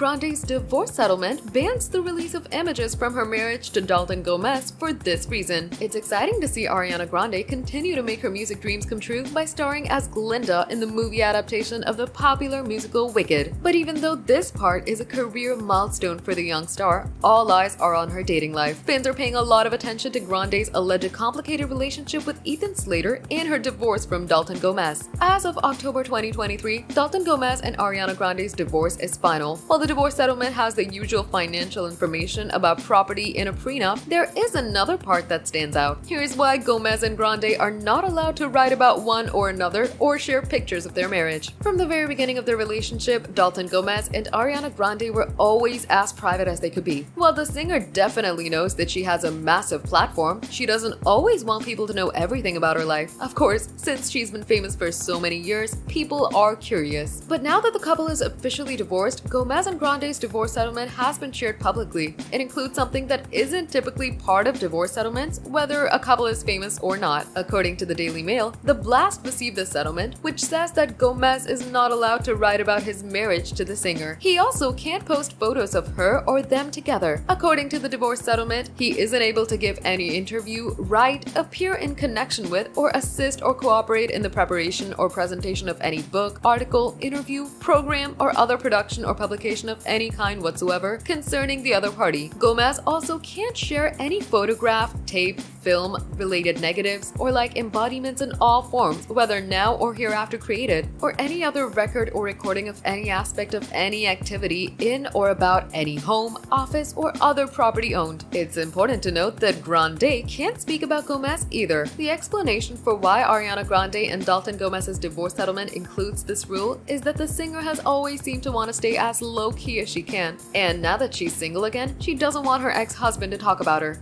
Grande's divorce settlement bans the release of images from her marriage to Dalton Gomez for this reason. It's exciting to see Ariana Grande continue to make her music dreams come true by starring as Glinda in the movie adaptation of the popular musical Wicked. But even though this part is a career milestone for the young star, all eyes are on her dating life. Fans are paying a lot of attention to Grande's alleged complicated relationship with Ethan Slater and her divorce from Dalton Gomez. As of October 2023, Dalton Gomez and Ariana Grande's divorce is final. While the divorce settlement has the usual financial information about property in a prenup, there is another part that stands out. Here's why Gomez and Grande are not allowed to write about one or another or share pictures of their marriage. From the very beginning of their relationship, Dalton Gomez and Ariana Grande were always as private as they could be. While the singer definitely knows that she has a massive platform, she doesn't always want people to know everything about her life. Of course, since she's been famous for so many years, people are curious. But now that the couple is officially divorced, Gomez and Grande's divorce settlement has been shared publicly. It includes something that isn't typically part of divorce settlements, whether a couple is famous or not. According to the Daily Mail, The Blast received a settlement which says that Gomez is not allowed to write about his marriage to the singer. He also can't post photos of her or them together. According to the divorce settlement, he isn't able to give any interview, write, appear in connection with, or assist or cooperate in the preparation or presentation of any book, article, interview, program, or other production or publication of any kind whatsoever concerning the other party. Gomez also can't share any photograph, tape, film, related negatives, or like embodiments in all forms, whether now or hereafter created, or any other record or recording of any aspect of any activity in or about any home, office, or other property owned. It's important to note that Grande can't speak about Gomez either. The explanation for why Ariana Grande and Dalton Gomez's divorce settlement includes this rule is that the singer has always seemed to want to stay as low-key as she can, and now that she's single again, she doesn't want her ex-husband to talk about her.